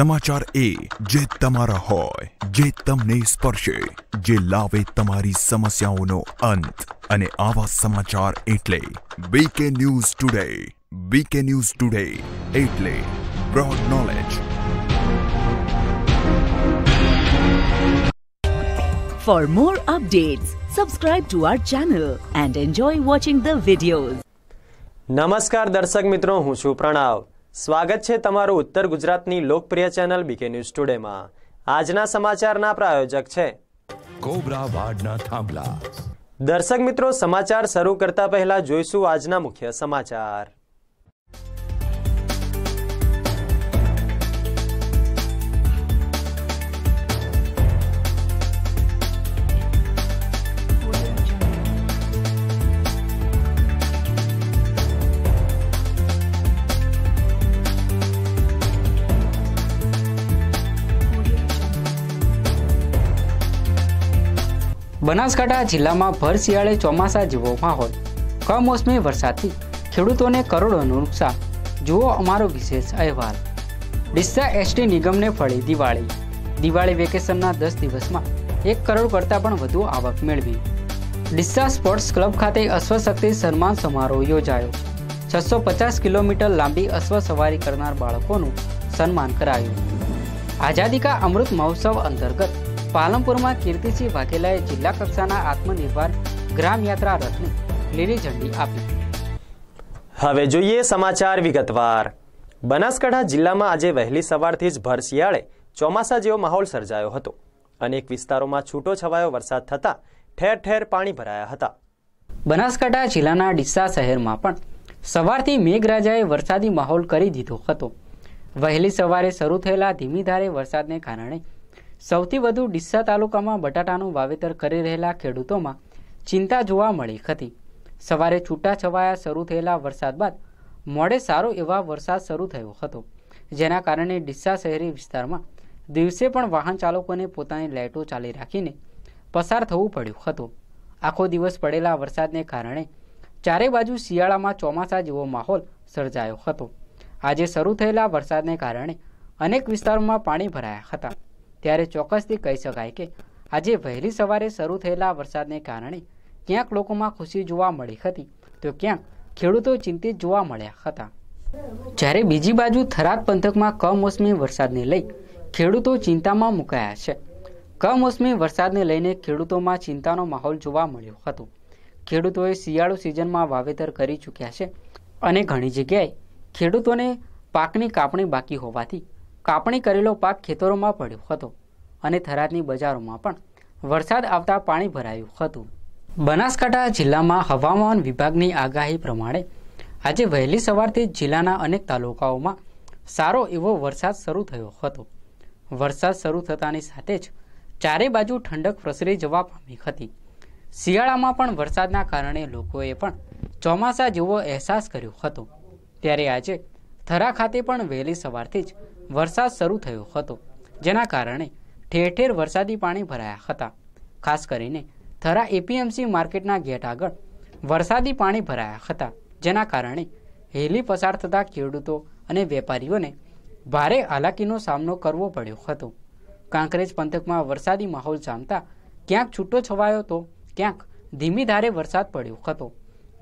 સમાચાર એ જે તમારા હોય જે તમને સ્પર્શે જે લાવે તમારી સમસ્યાઓનો અંત અને આવા સમાચાર એટલે BK news today BK news today એટલે broad knowledge For more updates, subscribe to our channel and enjoy watching the videos. નમસ્કાર દર્શક મિત્રો હું છું પ્રણવ સ્વાગત છે તમારું ઉત્તર ગુજરાતની લોકપ્રિય ચેનલ બીકે ન્યૂઝ ટુડેમાં આજના સમાચારના પ્રાયોજક છે. કોબ્રા વાડના થાંભલા. દર્શક મિત્રો સમાચાર શરૂ કરતા પહેલા જોઈશું આજના મુખ્ય સમાચાર. બનાસકાંઠા જિલ્લામાં ભર શિયાળે ચોમાસા જેવો માહોલ. કમોસમી વરસાદથી ખેડૂતોને કરોડોનું નુકસાન. જુઓ અમારો વિશેષ અહેવાલ. ડિસ્સા એસટી નિગમને ફળી દિવાળી. દિવાળી વેકેશનના દસ દિવસમાં એક કરોડ કરતાં પણ વધુ આવક મેળવી. ડિસ્સા સ્પોર્ટ્સ ક્લબ ખાતે અશ્વશક્તિ સન્માન સમારોહ યોજાયો. છસો પચાસ કિલોમીટર લાંબી અશ્વ સવારી કરનાર બાળકોનું સન્માન કરાયું. આઝાદી કા અમૃત મહોત્સવ અંતર્ગત પાલનપુરમાં કીર્તિસિંહ વાઘેલાએ જિલ્લા કક્ષાના આત્મનિર્ભર ગ્રામ યાત્રા રથને લીલી ઝંડી આપી. હવે જોઈએ સમાચાર વિગતવાર. બનાસકાંઠા જિલ્લામાં આજે વહેલી સવારથી જ ભર શિયાળે ચોમાસા જેવો માહોલ સર્જાયો હતો અનેક વિસ્તારોમાં છૂટો છવાયો વરસાદ થતાં ઠેર ઠેર પાણી ભરાયા હતા. બનાસકાંઠા જિલ્લાના ડીસા શહેરમાં પણ સવારથી મેઘરાજાએ વરસાદી માહોલ કરી દીધો હતો. વહેલી સવારે શરૂ થયેલા ધીમી ધારે વરસાદને કારણે સૌથી વધુ ડીસા તાલુકામાં બટાટાનું વાવેતર કરી રહેલા ખેડૂતોમાં ચિંતા જોવા મળી હતી. સવારે છૂટાછવાયા શરૂ થયેલા વરસાદ બાદ મોડે સારો એવા વરસાદ શરૂ થયો હતો, જેના કારણે ડીસા શહેરી વિસ્તારમાં દિવસે પણ વાહન ચાલકોને પોતાની લાઇટો ચાલી રાખીને પસાર થવું પડ્યું હતું. આખો દિવસ પડેલા વરસાદને કારણે ચારે બાજુ શિયાળામાં ચોમાસા જેવો માહોલ સર્જાયો હતો. આજે શરૂ થયેલા વરસાદને કારણે અનેક વિસ્તારોમાં પાણી ભરાયા હતા. ત્યારે ચોક્કસથી કહી શકાય કે આજે વહેલી સવારે શરૂ થયેલા વરસાદને કારણે ક્યાંક લોકોમાં ખુશી જોવા મળી હતી, તો ક્યાંક ખેડૂતો ચિંતિત જોવા મળ્યા હતા. જ્યારે બીજી બાજુ થરાદ પંથકમાં કમોસમી વરસાદને લઈ ખેડૂતો ચિંતામાં મુકાયા છે. કમોસમી વરસાદને લઈને ખેડૂતોમાં ચિંતાનો માહોલ જોવા મળ્યો હતો. ખેડૂતોએ શિયાળુ સિઝનમાં વાવેતર કરી ચૂક્યા છે અને ઘણી જગ્યાએ ખેડૂતોને પાકની કાપણી બાકી હોવાથી કાપણી કરેલો પાક ખેતરોમાં પડ્યો હતો અને થરાદની બજારોમાં પણ વરસાદ આવતા પાણી ભરાયું હતું. બનાસકાંઠા જિલ્લામાં હવામાન વિભાગની આગાહી પ્રમાણે આજે વહેલી સવારથી જિલ્લાના અનેક તાલુકાઓમાં સારો એવો વરસાદ શરૂ થયો હતો. વરસાદ શરૂ થતાની સાથે જ ચારે બાજુ ઠંડક પ્રસરી જવા પામી હતી. શિયાળામાં પણ વરસાદના કારણે લોકોએ પણ ચોમાસા જેવો અહેસાસ કર્યો હતો. ત્યારે આજે થરા ખાતે પણ વહેલી સવારથી જ વરસાદ શરૂ થયો હતો, જેના કારણે ઠેર ઠેર વરસાદી પાણી ભરાયા હતા. ખાસ કરીને થરા એપીએમસી માર્કેટના ગેટ આગળ વરસાદી પાણી ભરાયા હતા, જેના કારણે હેલી પસાર થતા ખેડૂતો અને વેપારીઓને ભારે હાલાકીનો સામનો કરવો પડ્યો હતો. કાંકરેજ પંથકમાં વરસાદી માહોલ જામતા ક્યાંક છૂટો છવાયો તો ક્યાંક ધીમી ધારે વરસાદ પડ્યો હતો,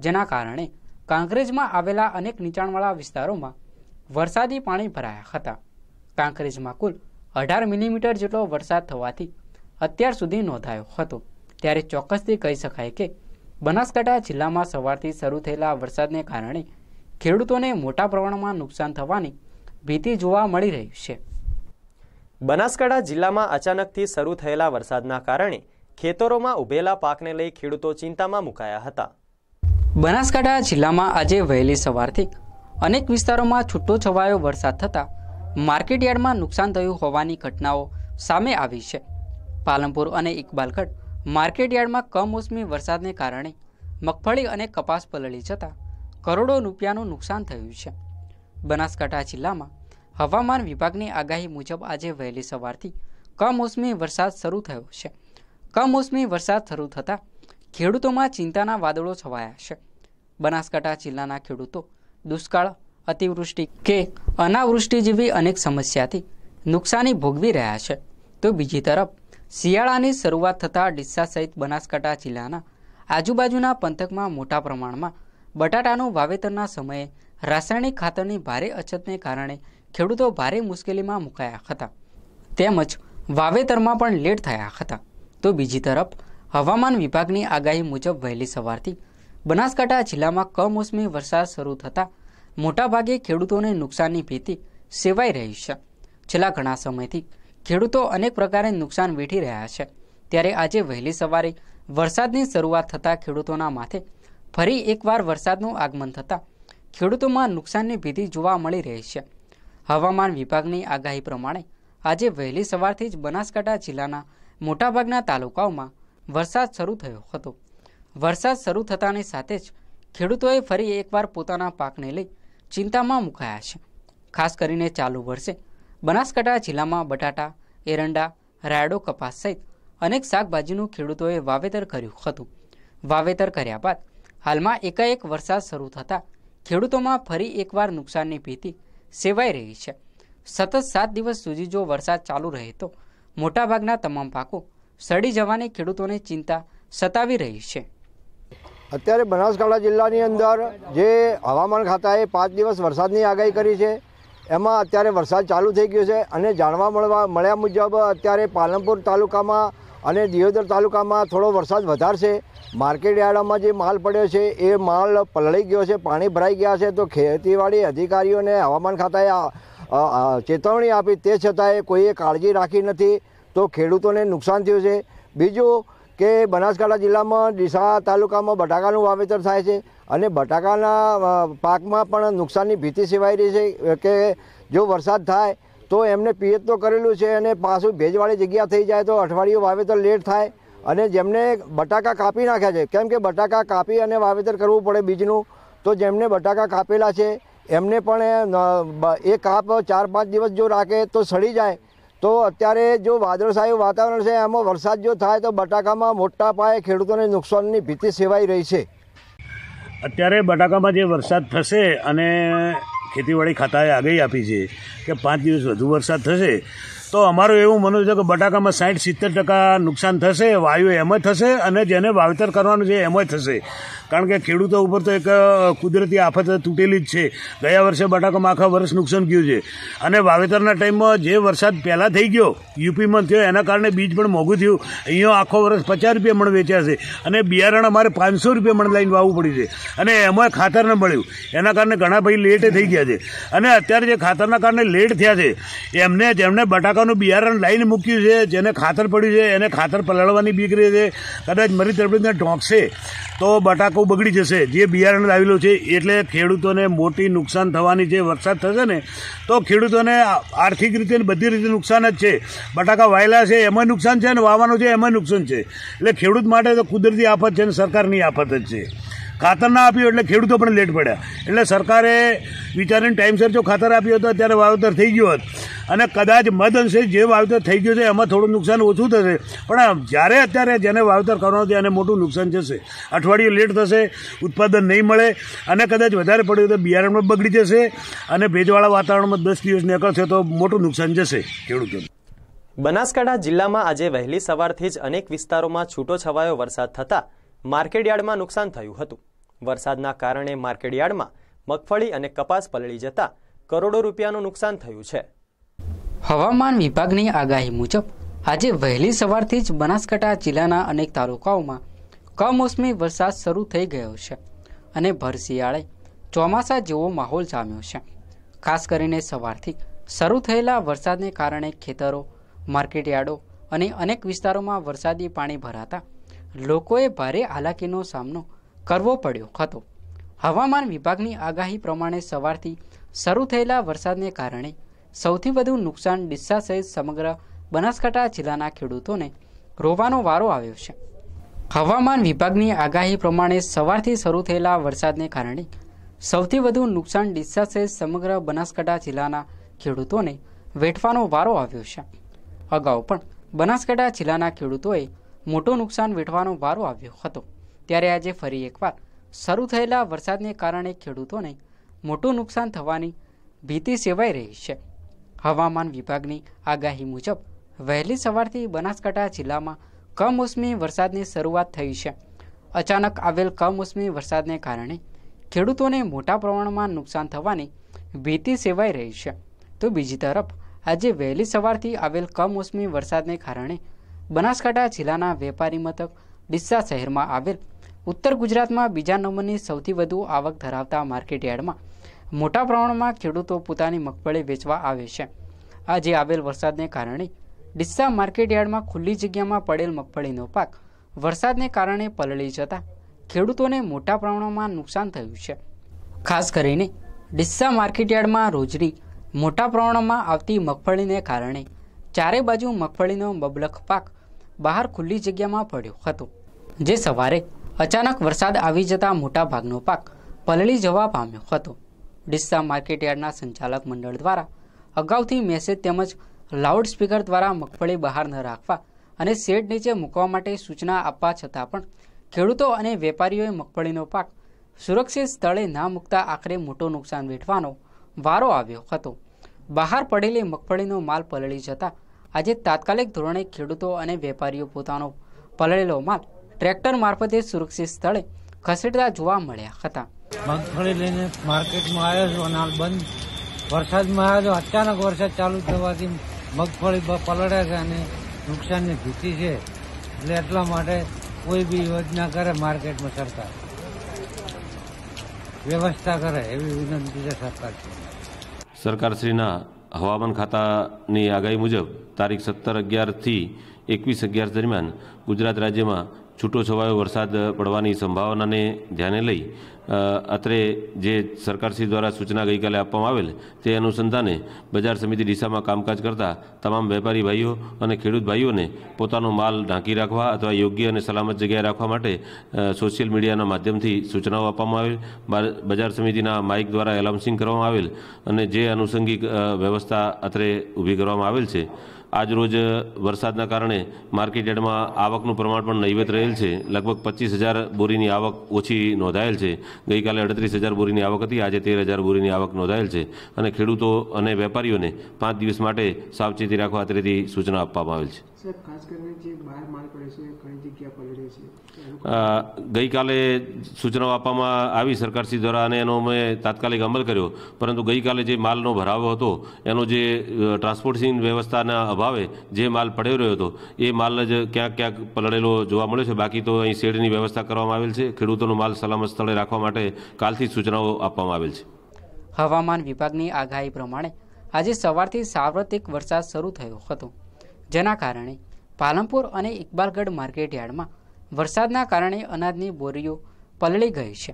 જેના કારણે કાંકરેજમાં આવેલા અનેક નીચાણવાળા વિસ્તારોમાં વરસાદી પાણી ભરાયા હતા. કાંકરેજમાં કુલ અઢાર મિલીમીટર જેટલો વરસાદ થવાથી અત્યાર સુધી નોંધાયો હતો. ત્યારે ચોક્કસથી કહી શકાય કે બનાસકાંઠા જિલ્લામાં સવારથી શરૂ થયેલા વરસાદને કારણે ખેડૂતોને મોટા પ્રમાણમાં નુકસાન થવાની ભીતિ જોવા મળી રહી છે. બનાસકાંઠા જિલ્લામાં અચાનકથી શરૂ થયેલા વરસાદના કારણે ખેતરોમાં ઉભેલા પાકને લઈ ખેડૂતો ચિંતામાં મુકાયા હતા. બનાસકાંઠા જિલ્લામાં આજે વહેલી સવારથી અનેક વિસ્તારોમાં છૂટો છવાયો વરસાદ થતાં માર્કેટ યાર્ડમાં નુકસાન થયું હોવાની ઘટનાઓ સામે આવી છે. પાલનપુર અને ઇકબાલગઢ માર્કેટ યાર્ડમાં કમોસમી વરસાદને કારણે મગફળી અને કપાસ પલળી જતાં કરોડો રૂપિયાનું નુકસાન થયું છે. બનાસકાંઠા જિલ્લામાં હવામાન વિભાગની આગાહી મુજબ આજે વહેલી સવારથી કમોસમી વરસાદ શરૂ થયો છે. કમોસમી વરસાદ શરૂ થતાં ખેડૂતોમાં ચિંતાના વાદળો છવાયા છે. બનાસકાંઠા જિલ્લાના ખેડૂતો દુષ્કાળ અતિવૃષ્ટિ કે અનાવૃષ્ટિ જેવી અનેક સમસ્યાથી નુકસાની ભોગવી રહ્યા છે. તો બીજી તરફ, શિયાળાની શરૂઆત થતાં ડીસા સહિત બનાસકાંઠા જિલ્લાના આજુબાજુના પંથકમાં મોટા પ્રમાણમાં બટાટાનું વાવેતરના સમયે રાસાયણિક ખાતરની ભારે અછતને કારણે ખેડૂતો ભારે મુશ્કેલીમાં મુકાયા હતા. તેમજ વાવેતરમાં પણ લેટ થયા હતા. તો બીજી તરફ, હવામાન વિભાગની આગાહી મુજબ વહેલી સવારથી બનાસકાંઠા જિલ્લામાં કમોસમી વરસાદ શરૂ થતાં મોટાભાગે ખેડૂતોને નુકસાનની ભીતિ સેવાઈ રહી છે. છેલ્લા ઘણા સમયથી ખેડૂતો અનેક પ્રકારે નુકસાન વેઠી રહ્યા છે. ત્યારે આજે વહેલી સવારે વરસાદની શરૂઆત થતાં ખેડૂતોના માથે ફરી એકવાર વરસાદનું આગમન થતાં ખેડૂતોમાં નુકસાનની ભીતિ જોવા મળી રહી છે. હવામાન વિભાગની આગાહી પ્રમાણે આજે વહેલી સવારથી જ બનાસકાંઠા જિલ્લાના મોટાભાગના તાલુકાઓમાં વરસાદ શરૂ થયો હતો. વરસાદ શરૂ થતાની સાથે જ ખેડૂતોએ ફરી એકવાર પોતાના પાકને લઈ ચિંતામાં મુકાયા છે. ખાસ કરીને ચાલુ વર્ષે બનાસકાંઠા જિલ્લામાં બટાટા, એરંડા, રાયડો કપાસ સહિત અનેક શાકભાજીનું ખેડૂતોએ વાવેતર કર્યું હતું. વાવેતર કર્યા બાદ હાલમાં એકાએક વરસાદ શરૂ થતાં ખેડૂતોમાં ફરી એકવાર નુકસાનની ભીતિ સેવાઈ રહી છે. સતત સાત દિવસ સુધી જો વરસાદ ચાલુ રહે તો મોટાભાગના તમામ પાકો સડી જવાની ખેડૂતોને ચિંતા સતાવી રહી છે. અત્યારે બનાસકાંઠા જિલ્લાની અંદર જે હવામાન ખાતાએ પાંચ દિવસ વરસાદની આગાહી કરી છે, એમાં અત્યારે વરસાદ ચાલુ થઈ ગયો છે અને જાણવા મળવા મળ્યા મુજબ અત્યારે પાલનપુર તાલુકામાં અને દિયોદર તાલુકામાં થોડો વરસાદ વધારશે. માર્કેટ યાર્ડમાં જે માલ પડ્યો છે, એ માલ પલળી ગયો છે, પાણી ભરાઈ ગયા છે, તો ખેતીવાડી અધિકારીઓને હવામાન ખાતાએ ચેતવણી આપી. તે છતાંય કોઈએ કાળજી રાખી નથી, તો ખેડૂતોને નુકસાન થયું છે. બીજું કે બનાસકાંઠા જિલ્લામાં ડીસા તાલુકામાં બટાકાનું વાવેતર થાય છે અને બટાકાના પાકમાં પણ નુકસાનની ભીતિ સેવાઈ રહી છે કે જો વરસાદ થાય તો એમને પિયત તો કરેલું છે અને પાછું ભેજવાળી જગ્યા થઈ જાય તો અઠવાડિયું વાવેતર લેટ થાય અને જેમને બટાકા કાપી નાખ્યા છે, કેમ કે બટાકા કાપી અને વાવેતર કરવું પડે બીજનું, તો જેમને બટાકા કાપેલા છે એમને પણ એ કાપ ચાર પાંચ દિવસ જો રાખે તો સડી જાય તો અત્યારે જો વાદળછાયું વાતાવરણ છે, એમાં વરસાદ જો થાય તો બટાકામાં મોટા પાયે ખેડૂતોને નુકસાનની ભીતિ સેવાઈ રહી છે. અત્યારે બટાકામાં જે વરસાદ થશે અને ખેતીવાડી ખાતાએ આગાહી આપી છે કે પાંચ દિવસ વધુ વરસાદ થશે તો અમારું એવું મનવું છે કે બટાકામાં સાઠ સિત્તેર ટકા નુકસાન થશે, વાયુ એમ જ થશે અને જેને વાવેતર કરવાનું છે એમાંય થશે. કારણ કે ખેડૂતો ઉપર તો એક કુદરતી આફત તૂટેલી જ છે. ગયા વર્ષે બટાકામાં આખા વર્ષ નુકસાન ગયું છે. અને વાવેતરના ટાઈમમાં જે વરસાદ પહેલાં થઈ ગયો, યુપીમાં થયો, એના કારણે બીજ પણ મોંઘું થયું. અહીંયા આખો વર્ષ પચાસ રૂપિયા મણ વેચ્યા છે. અને બિયારણ અમારે પાંચસો રૂપિયા મણ લઈને વાવવું પડ્યું છે. અને એમાં ખાતર ન મળ્યું. એના કારણે ઘણા ભાઈ લેટ થઈ ગયા છે. અને અત્યારે જે ખાતરના કારણે લેટ થયા છે, એમને, જેમને બટાકાનું બિયારણ લાઈન મૂક્યું છે, જેને ખાતર પડ્યું છે, એને ખાતર પલાળવાની બીક રહી છે. કદાચ મરી તરફને ઢોંકશે, તો બટાકો બગડી જશે. જે બિયારણ લાવેલું છે, એટલે ખેડૂતોને મોટી નુકસાન થવાની છે વરસાદ થશે ને, તો ખેડૂતોને આર્થિક રીતે બધી રીતે નુકસાન જ છે. બટાકા વાયેલા છે એમાં નુકસાન છે અને વાવવાનું છે એમાં નુકસાન છે. એટલે ખેડૂત માટે તો કુદરતી આફત છે અને સરકારની આફત જ છે. ખાતર ના આપ્યું એટલે ખેડૂતો પણ લેટ પડ્યા. એટલે સરકારે વિચારીને ટાઈમસર જો ખાતર આપ્યું હતું અત્યારે વાવેતર થઈ ગયું હોત. અને કદાચ મદ અંશે જે વાવેતર થઈ ગયું છે, એમાં થોડું નુકસાન ઓછું થશે. પણ જ્યારે અત્યારે જેને વાવેતર કરવાનું છે એને મોટું નુકસાન જશે. અઠવાડિયું લેટ થશે, ઉત્પાદન નહીં મળે, અને કદાચ વધારે પડ્યું તો બિયારણમાં બગડી જશે, અને ભેજવાળા વાતાવરણમાં દસ દિવસ નીકળશે તો મોટું નુકસાન જશે ખેડૂતોને. બનાસકાંઠા જિલ્લામાં આજે વહેલી સવારથી જ અનેક વિસ્તારોમાં છૂટો છવાયો વરસાદ થતાં માર્કેટયાર્ડમાં નુકસાન થયું હતું. વરસાદના કારણે માર્કેટયાર્ડમાં મગફળી અને કપાસ પલળી જતા કરોડો રૂપિયાનું નુકસાન થયું છે. હવામાન વિભાગની આગાહી મુજબ, આજે વહેલી સવારથી જ બનાસકાંઠા જિલ્લાના અનેક તાલુકાઓમાં કમોસમી વરસાદ શરૂ થઈ ગયો છે અને ભર શિયાળે ચોમાસા જેવો માહોલ જામ્યો છે. ખાસ કરીને સવારથી શરૂ થયેલા વરસાદને કારણે ખેતરો, માર્કેટયાર્ડો અને અનેક વિસ્તારોમાં વરસાદી પાણી ભરાતા લોકોએ ભારે હાલાકીનો સામનો કરવો પડ્યો હતો. હવામાન વિભાગની આગાહી પ્રમાણે સવારથી શરૂ થયેલા વરસાદને કારણે સૌથી વધુ નુકસાન ડિસ્સા સહિત સમગ્ર બનાસકાંઠા જિલ્લાના ખેડૂતોને રોવાનો વારો આવ્યો છે. હવામાન વિભાગની આગાહી પ્રમાણે સવારથી શરૂ થયેલા વરસાદને કારણે સૌથી વધુ નુકસાન ડિસ્સા સહિત સમગ્ર બનાસકાંઠા જિલ્લાના ખેડૂતોને વેઠવાનો વારો આવ્યો છે. અગાઉ પણ બનાસકાંઠા જિલ્લાના ખેડૂતોએ મોટું નુકસાન વેઠવાનો વારો આવ્યો હતો. ત્યારે આજે ફરી એકવાર શરૂ થયેલા વરસાદને કારણે ખેડૂતોને મોટું નુકસાન થવાની ભીતિ સેવાઈ રહી છે. હવામાન વિભાગની આગાહી મુજબ, વહેલી સવારથી બનાસકાંઠા જિલ્લામાં કમોસમી વરસાદની શરૂઆત થઈ છે. અચાનક આવેલ કમોસમી વરસાદને કારણે ખેડૂતોને મોટા પ્રમાણમાં નુકસાન થવાની ભીતિ સેવાઈ રહી છે. તો બીજી તરફ, આજે વહેલી સવારથી આવેલ કમોસમી વરસાદને કારણે બનાસકાંઠા જિલ્લાના વેપારી મથક ડીસા શહેરમાં આવેલ ઉત્તર ગુજરાતમાં બીજા નંબરની સૌથી વધુ આવક ધરાવતા માર્કેટ યાર્ડમાં મોટા પ્રમાણમાં ખેડૂતો પોતાની મગફળી વેચવા આવે છે. આજે આવેલ વરસાદને કારણે ડીસા માર્કેટયાર્ડમાં ખુલ્લી જગ્યામાં પડેલ મગફળીનો પાક વરસાદને કારણે પલળી જતા ખેડૂતોને મોટા પ્રમાણમાં નુકસાન થયું છે. ખાસ કરીને ડીસા માર્કેટ યાર્ડમાં રોજની મોટા પ્રમાણમાં આવતી મગફળીને કારણે ચારે બાજુ મગફળીનો મબલખ પાક બહાર ખુલ્લી જગ્યામાં પડ્યો હતો. જે સવારે અચાનક વરસાદ આવી જતા મોટા ભાગનો પાક પલળી જવા પામ્યો હતો. ડિસ્સા માર્કેટ યાર્ડના સંચાલક મંડળ દ્વારા અગાઉથી મેસેજ તેમજ લાઉડસ્પીકર દ્વારા મગફળી બહાર ન રાખવા અને શેડ નીચે મૂકવા માટે સૂચના આપવા છતાં પણ ખેડૂતો અને વેપારીઓએ મગફળીનો પાક સુરક્ષિત સ્થળે ના મૂકતા આખરે મોટો નુકસાન વેઠવાનો વારો આવ્યો હતો. બહાર પડેલી મગફળીનો માલ પલળી જતા આજે તાત્કાલિક ધોરણે ખેડૂતો અને વેપારીઓ પોતાનો પલળેલો માલ ટ્રેક્ટર મારફતે સુરક્ષિત સ્થળે ખસેડતા જોવા મળ્યા હતા. મગફળી લઈને માર્કેટમાં આવ્યો છું અને હાલ બંધ. વરસાદમાં આવ્યો તો અચાનક વરસાદ ચાલુ થવાથી મગફળી પલળ્યા પલળે છે અને નુકસાનની ભીતિ છે. એટલે એટલા માટે કોઈ બી યોજના કરે માર્કેટમાં સરકાર. વ્યવસ્થા કરે એવી વિનંતી છે સરકાર સરકારશ્રીના હવામાન ખાતાની આગાહી મુજબ તારીખ સત્તર અગિયારથી એકવીસ અગિયાર દરમિયાન ગુજરાત રાજ્યમાં છૂટો છવાયો વરસાદ પડવાની સંભાવનાને ધ્યાને લઈ અત્રે જે સરકારશ્રી દ્વારા સૂચના ગઈકાલે આપવામાં આવેલ તે અનુસંધાને બજાર સમિતિ દિશામાં કામકાજ કરતા તમામ વેપારી ભાઈઓ અને ખેડૂત ભાઈઓને પોતાનો માલ ઢાંકી રાખવા અથવા યોગ્ય અને સલામત જગ્યાએ રાખવા માટે સોશિયલ મીડિયાના માધ્યમથી સૂચનાઓ આપવામાં આવેલ. બજાર સમિતિના માઇક દ્વારા એલાઉન્સિંગ કરવામાં આવેલ અને જે અનુષંગિક વ્યવસ્થા અત્રે ઊભી કરવામાં આવેલ છે. આજ રોજ વરસાદના કારણે માર્કેટ યાર્ડમાં આવકનું પ્રમાણ પણ નહીવત રહેલ છે. લગભગ પચીસ હજાર બોરીની આવક ઓછી નોંધાયેલ છે. ગઈકાલે અડત્રીસ હજાર બોરીની આવક હતી, આજે તેર હજાર બોરીની આવક નોંધાયેલ છે અને ખેડૂતો અને વેપારીઓને પાંચ દિવસ માટે સાવચેતી રાખવા અત્રેથી સૂચના આપવામાં આવેલ છે. સર ખાસ કરીને જે બહાર માલ પડે છે એ ઘણી જગ્યા પલળે છે એનું અ, ગઈકાલે સૂચનાઓ આપવામાં આવી સરકારશ્રી દ્વારા અને એનો અમે તાત્કાલિક અમલ કર્યો. પરંતુ ગઈકાલે જે માલનો ભરાવો હતો એનો જે ટ્રાન્સપોર્ટેશન વ્યવસ્થાના અભાવે જે માલ પડ્યો રહ્યો હતો એ માલ જ ક્યાંક ક્યાંક પલળેલો જોવા મળ્યો છે. બાકી તો અહીં શેડની વ્યવસ્થા કરવામાં આવેલ છે. ખેડૂતોનો માલ સલામત સ્થળે રાખવા માટે કાલથી સૂચનાઓ આપવામાં આવેલ છે. હવામાન વિભાગની આગાહી પ્રમાણે આજે સવારથી સાર્વત્રિક વરસાદ શરૂ થયો હતો. જેના કારણે પાલનપુર અને ઇકબાલગઢ માર્કેટ યાર્ડમાં વરસાદના કારણે અનાજની બોરીઓ પલળી ગઈ છે.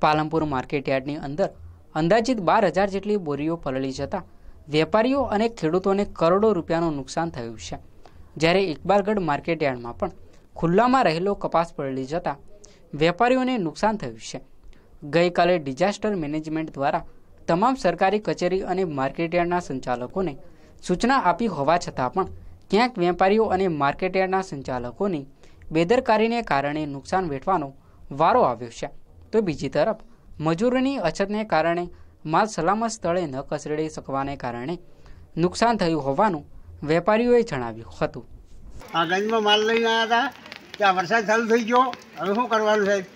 પાલનપુર માર્કેટ યાર્ડની અંદર અંદાજિત બાર હજાર જેટલી બોરીઓ પલળી જતાં વેપારીઓ અને ખેડૂતોને કરોડો રૂપિયાનું નુકસાન થયું છે. જ્યારે ઇકબાલગઢ માર્કેટ યાર્ડમાં પણ ખુલ્લામાં રહેલો કપાસ પલળી જતા વેપારીઓને નુકસાન થયું છે. ગઈકાલે ડિઝાસ્ટર મેનેજમેન્ટ દ્વારા તમામ સરકારી કચેરી અને માર્કેટયાર્ડના સંચાલકોને સૂચના આપી હોવા છતાં પણ ક્યાંક વેપારીઓ અને માર્કેટયાર્ડના સંચાલકોની બેદરકારીને કારણે નુકસાન વેઠવાનો વારો આવ્યો છે. તો બીજી તરફ મજૂરોની અછતને કારણે માલ સલામત સ્થળે ન કસરેડી શકવાને કારણે નુકસાન થયું હોવાનું વેપારીઓએ જણાવ્યું હતું. આ ગંજમાં માલ લઈને આવ્યા હતા ત્યાં વરસાદ ચાલુ થઈ ગયો હવે શું કરવાનું સાહેબ?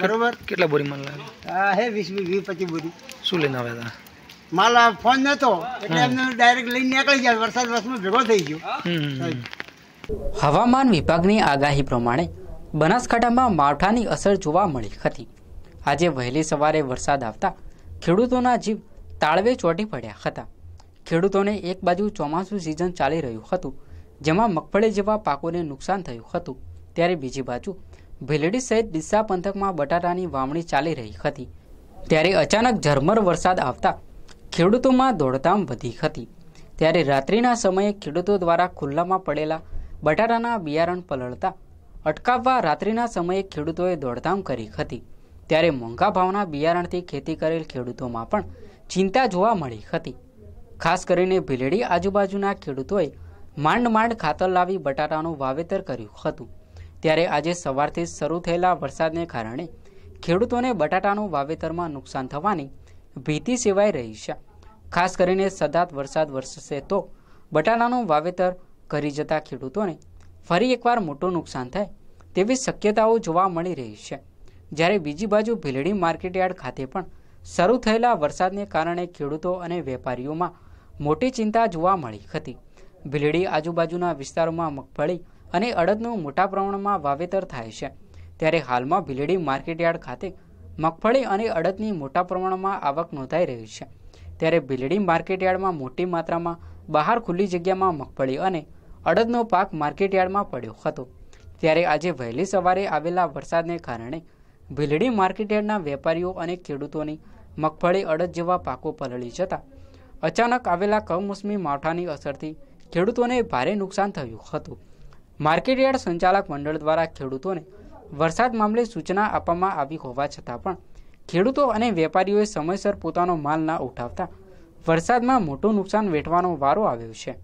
બરોબર? કેટલા બોરી માલ લાગે આ હે વીસ વીસ પચીસ બોરી. શું લઈને આવ્યા હતા? માલ ફોન નતો એટલે એમને ડાયરેક્ટ લઈને નીકળી ગયા. વરસાદ વરસમાં ભેગો થઈ ગયો. હવામાન વિભાગની આગાહી પ્રમાણે બનાસકાંઠામાં માવઠાની અસર જોવા મળી હતી. આજે વહેલી સવારે વરસાદ આવતા ખેડૂતોના જીવ તાળવે ચોંટી પડ્યા હતા. ખેડૂતોને એક બાજુ ચોમાસું સિઝન ચાલી રહ્યું હતું જેમાં મગફળી જેવા પાકોને નુકસાન થયું હતું. ત્યારે બીજી બાજુ ભીલડી સહિત ડીસા પંથકમાં બટાટાની વાવણી ચાલી રહી હતી. ત્યારે અચાનક ઝરમર વરસાદ આવતા ખેડૂતોમાં દોડધામ વધી હતી. ત્યારે રાત્રિના સમયે ખેડૂતો દ્વારા ખુલ્લામાં પડેલા બટાટાના બિયારણ પલળતા, અટકાવવા રાત્રિના સમયે ખેડૂતોએ દોડધામ કરી હતી. ત્યારે મોંઘા ભાવના બિયારણથી ખેતી કરેલ ખેડૂતોમાં પણ ચિંતા જોવા મળી હતી. ખાસ કરીને ભીલડી આજુબાજુના ખેડૂતોએ માંડ માંડ ખાતર લાવી બટાટાનું વાવેતર કર્યું હતું. ત્યારે આજે સવારથી શરૂ થયેલા વરસાદને કારણે ખેડૂતોને બટાટાનું વાવેતરમાં નુકસાન થવાની ભીતિ સેવાઈ રહી છે. ખાસ કરીને સતત વરસાદ વરસશે તો બટાટાનું વાવેતર કરી જતા ખેડૂતોને ફરી એકવાર મોટું નુકસાન થાય તેવી શક્યતાઓ જોવા મળી રહી છે. જ્યારે બીજી બાજુ ભીલડી માર્કેટયાર્ડ ખાતે પણ શરૂ થયેલા વરસાદને કારણે ખેડૂતો અને વેપારીઓમાં મોટી ચિંતા જોવા મળી હતી. ભીલડી આજુબાજુના વિસ્તારોમાં મગફળી અને અડદનું મોટા પ્રમાણમાં વાવેતર થાય છે. ત્યારે હાલમાં ભીલડી માર્કેટયાર્ડ ખાતે મગફળી અને અડદની મોટા પ્રમાણમાં આવક નોંધાઈ રહી છે. ત્યારે ભીલડી માર્કેટયાર્ડમાં મોટી માત્રામાં બહાર ખુલ્લી જગ્યામાં મગફળી અને અડદનો પાક માર્કેટયાર્ડમાં પડ્યો હતો. ત્યારે આજે વહેલી સવારે આવેલા વરસાદને કારણે ભીલડી માર્કેટયાર્ડના વેપારીઓ અને ખેડૂતોની મગફળી અડદ જેવા પાકો પલળી જતા અચાનક આવેલા કમોસમી માવઠાની અસરથી ખેડૂતોને ભારે નુકસાન થયું હતું. માર્કેટયાર્ડ સંચાલક મંડળ દ્વારા ખેડૂતોને વરસાદ મામલે સૂચના આપવામાં આવી હોવા છતાં પણ ખેડૂતો અને વેપારીઓએ સમયસર પોતાનો માલ ના ઉઠાવતા વરસાદમાં મોટું નુકસાન વેઠવાનો વારો આવ્યો છે.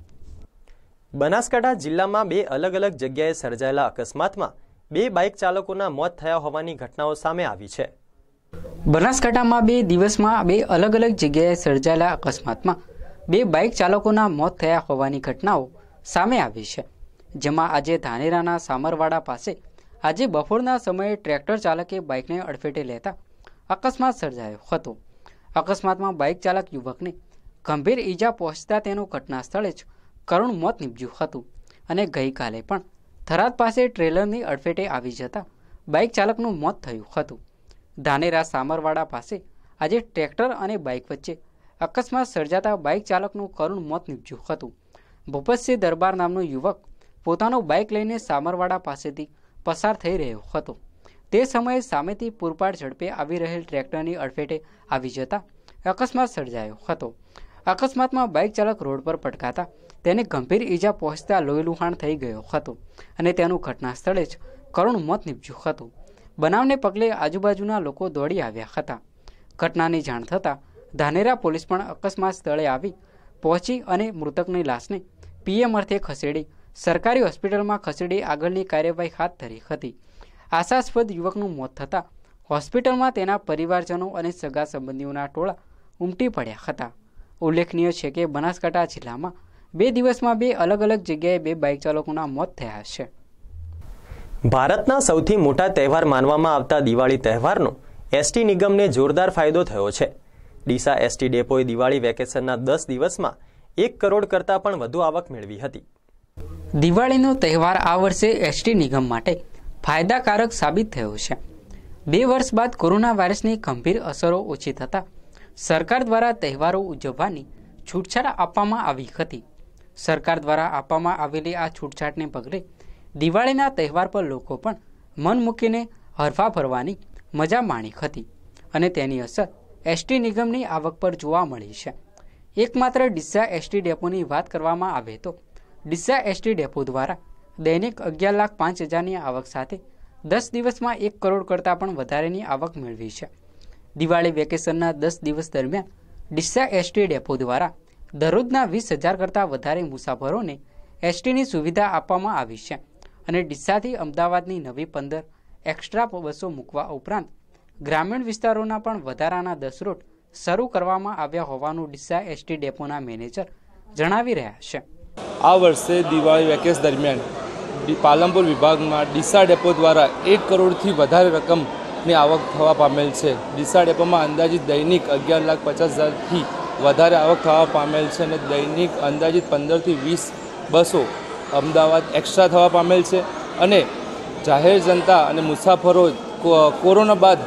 બનાસકાંઠા જિલ્લામાં બે અલગ અલગ જગ્યાએ સર્જાયેલા અકસ્માતમાં બે બાઇક ચાલકોના મોત થયા હોવાની ઘટનાઓ સામે આવી છે. બનાસકાંઠામાં બે દિવસમાં બે અલગ અલગ જગ્યાએ સર્જાયેલા અકસ્માતમાં બે બાઇક ચાલકોના મોત થયા હોવાની ઘટનાઓ સામે આવી છે. જેમાં આજે ધાનેરાના સામરવાડા પાસે આજે બપોરના સમયે ટ્રેક્ટર ચાલકે બાઇકને અડફેટે લેતા અકસ્માત સર્જાયો હતો. અકસ્માતમાં બાઇક ચાલક યુવકને ગંભીર ઈજા પહોંચતા તેનું ઘટના સ્થળે જ કરુણ મોત નીપજ્યું હતું અને ગઈકાલે પણ થરાદ પાસે ટ્રેલરની અડફેટે આવી જતા બાઇક ચાલકનું મોત થયું હતું. ધાનેરા સામરવાડા પાસે આજે ટ્રેક્ટર અને બાઇક વચ્ચે અકસ્માત સર્જાતા બાઇક ચાલકનું કરુણ મોત નીપજ્યું હતું. ભૂપતસિંહ દરબાર નામનો યુવક પોતાનું બાઇક લઈને સામરવાડા પાસેથી પસાર થઈ રહ્યો હતો. તે સમયે સામેથી પૂરપાટ ઝડપે આવી રહેલ ટ્રેક્ટરની અડફેટે આવી જતા અકસ્માત સર્જાયો હતો. અકસ્માતમાં બાઇક ચાલક રોડ પર પટકાતા તેને ગંભીર ઈજા પહોંચતા લોહીલુહાણ થઈ ગયો હતો અને તેનું ઘટના સ્થળે જ કરુણ મોત નીપજ્યું હતું. બનાવને પગલે આજુબાજુના લોકો દોડી આવ્યા હતા. ઘટનાની જાણ થતાં ધાનેરા પોલીસ પણ અકસ્માત સ્થળે આવી પહોંચી અને મૃતકની લાશને પીએમ અર્થે ખસેડી સરકારી હોસ્પિટલમાં ખસેડી આગળની કાર્યવાહી હાથ ધરી હતી. આશાસ્પદ યુવકનું મોત થતાં હોસ્પિટલમાં તેના પરિવારજનો અને સગા સંબંધીઓના ટોળા ઉમટી પડ્યા હતા. ઉલ્લેખનીય છે કે બનાસકાંઠા જિલ્લામાં બે દિવસમાં બે અલગ અલગ જગ્યાએ બે બાઇક ચાલકોના મોત થયા છે. ભારતના સૌથી મોટા તહેવાર માનવામાં આવતા દિવાળી તહેવારનો એસટી નિગમને જોરદાર ફાયદો થયો છે. ડીસા એસટી ડેપોએ દિવાળી વેકેશનના દસ દિવસમાં એક કરોડ કરતાં પણ વધુ આવક મેળવી હતી. દિવાળીનો તહેવાર આ વર્ષે એસટી નિગમ માટે ફાયદાકારક સાબિત થયો છે. બે વર્ષ બાદ કોરોના વાયરસની ગંભીર અસરો ઓછી થતાં સરકાર દ્વારા તહેવારો ઉજવવાની છૂટછાટ આપવામાં આવી હતી. સરકાર દ્વારા આપવામાં આવેલી આ છૂટછાટને પગલે દિવાળીના તહેવાર પર લોકો પણ મન મૂકીને હરફા ફરવાની મજા માણી હતી અને તેની અસર એસટી નિગમની આવક પર જોવા મળી છે. એકમાત્ર ડિસ્સા એસટી ડેપોની વાત કરવામાં આવે તો ડિસ્સા એસટી ડેપો દ્વારા દૈનિક અગિયાર લાખ પાંચ હજારની આવક સાથે દસ દિવસમાં એક કરોડ કરતાં પણ વધારેની આવક મેળવી છે. દિવાળી વેકેશનના દસ દિવસ દરમિયાન ડિસ્સા એસટી ડેપો દ્વારા દરરોજના વીસ હજાર કરતાં વધારે મુસાફરોને એસટીની સુવિધા આપવામાં આવી છે અને ડિસ્સાથી અમદાવાદની નવી પંદર એક્સ્ટ્રા બસો મૂકવા ઉપરાંત ગ્રામીણ વિસ્તારોના પણ વધારાના દસ રૂટ શરૂ કરવામાં આવ્યા હોવાનું ડિસ્સા એસટી ડેપોના મેનેજર જણાવી રહ્યા છે. આ વર્ષે દિવાળી વેકેશ દરમિયાન પાલનપુર વિભાગમાં ડીસા ડેપો દ્વારા એક કરોડથી વધારે રકમની આવક થવા પામેલ છે. ડીસા ડેપોમાં અંદાજિત દૈનિક અગિયાર લાખ પચાસ હજારથી વધારે આવક થવા પામેલ છે અને દૈનિક અંદાજિત પંદરથી વીસ બસો અમદાવાદ એક્સ્ટ્રા થવા પામેલ છે અને જાહેર જનતા અને મુસાફરો કોરોના બાદ,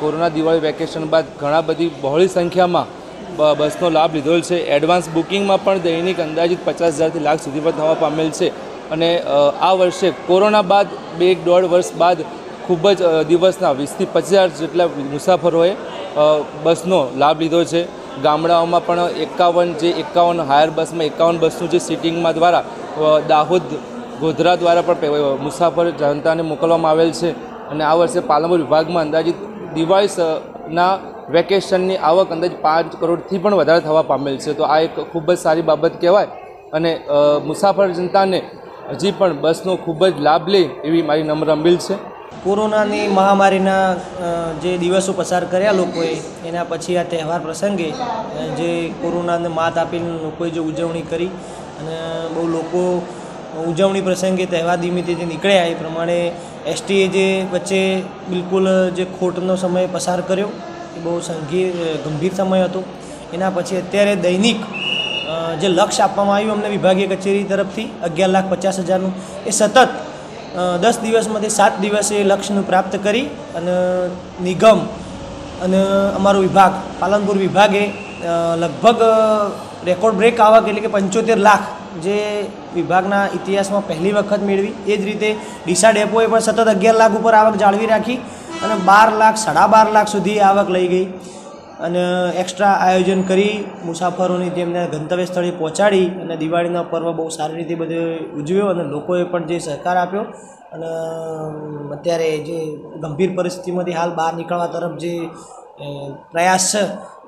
કોરોના દિવાળી વેકેશન બાદ ઘણા બધી બહોળી સંખ્યામાં બસનો લાભ લીધો છે. એડવાન્સ બુકિંગમાં પણ દૈનિક અંદાજિત પચાસ હજારથી લાખ સુધી પણ થવા પામેલ છે. અને આ વર્ષે કોરોના બાદ બે એક દોઢ વર્ષ બાદ ખૂબ જ દિવસના વીસથી પચીસ હજાર જેટલા મુસાફરોએ બસનો લાભ લીધો છે. ગામડાઓમાં પણ એકાવન જે એકાવન હાયર બસમાં એકાવન બસનું જે સિટિંગમાં દ્વારા દાહોદ, ગોધરા દ્વારા પણ મુસાફર જનતાને મોકલવામાં આવેલ છે. અને આ વર્ષે પાલનપુર વિભાગમાં અંદાજિત દિવાળી સ- ના વેકેશનની આવક અંદાજ પાંચ કરોડથી પણ વધારે થવા પામેલ છે. તો આ એક ખૂબ જ સારી બાબત કહેવાય. અને મુસાફર જનતાને હજી પણ બસનો ખૂબ જ લાભ લે એવી મારી નમ્ર અપીલ છે. કોરોનાની મહામારીના જે દિવસો પસાર કર્યા લોકોએ, એના પછી આ તહેવાર પ્રસંગે જે કોરોનાને માત આપીને લોકોએ જે ઉજવણી કરી અને બહુ લોકો ઉજવણી પ્રસંગે તહેવાર નિમિત્તે જે નીકળ્યા. એ પ્રમાણે એસટીએ જે વચ્ચે બિલકુલ જે ખોટનો સમય પસાર કર્યો. એ બહુ સંગીર ગંભીર સમય હતો. એના પછી અત્યારે દૈનિક જે લક્ષ્ય આપવામાં આવ્યું અમને વિભાગીય કચેરી તરફથી, અગિયાર લાખ પચાસ હજારનું, એ સતત દસ દિવસમાંથી સાત દિવસે એ લક્ષ્યનું પ્રાપ્ત કરી અને નિગમ અને અમારો વિભાગ, પાલનપુર વિભાગે લગભગ રેકોર્ડ બ્રેક આવક એટલે કે પંચોતેર લાખ જે વિભાગના ઇતિહાસમાં પહેલી વખત મેળવી, એ જ રીતે ડીસા ડેપોએ પણ સતત અગિયાર લાખ ઉપર આવક જાળવી રાખી અને બાર લાખ, સાડા બાર લાખ સુધી આવક લઈ ગઈ. અને એક્સ્ટ્રા આયોજન કરી, મુસાફરોની જેમને ગંતવ્ય સ્થળે પહોંચાડી અને દિવાળીનો પર્વ બહુ સારી રીતે બધે ઉજવ્યો અને લોકોએ પણ જે સહકાર આપ્યો. અને અત્યારે જે ગંભીર પરિસ્થિતિમાંથી હાલ બહાર નીકળવા તરફ જે પ્રયાસ છે,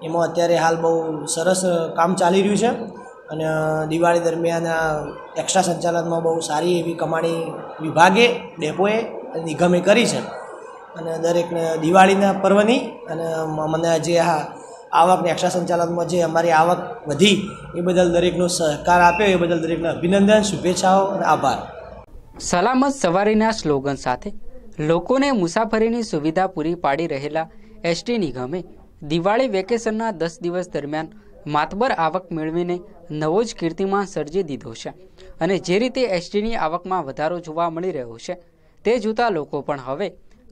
એમાં અત્યારે હાલ બહુ સરસ કામ ચાલી રહ્યું છે. અને દિવાળી દરમિયાન એક્સ્ટ્રા સંચાલનમાં બહુ સારી એવી કમાણી વિભાગે, ડેપોએ નિગમે કરી છે. અને દરેકને દિવાળીના પર્વની અને મને જે આ આવકને એક્સ્ટ્રા સંચાલનમાં જે અમારી આવક વધી, એ બદલ દરેકનો સહકાર આપ્યો, એ બદલ દરેકને અભિનંદન, શુભેચ્છાઓ અને આભાર. સલામત સવારીના સ્લોગન સાથે લોકોને મુસાફરીની સુવિધા પૂરી પાડી રહેલા એસટી નિગમે દિવાળી વેકેશનના દસ દિવસ દરમિયાન માતબર આવક મેળવીને નવો જ કીર્તિમાન સર્જી દીધો છે અને જે રીતે એસટીની આવકમાં વધારો જોવા મળી રહ્યો છે, તે જોતા લોકો પણ હવે